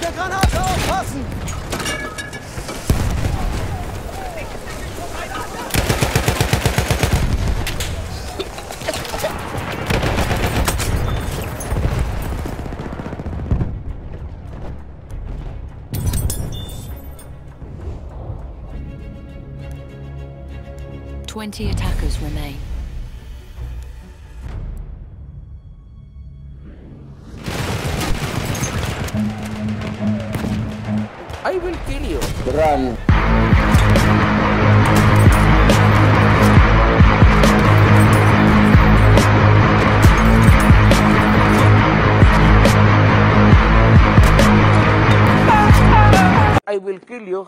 der Granate aufpassen! Twenty attackers remain. I will kill you. Run. I will kill you.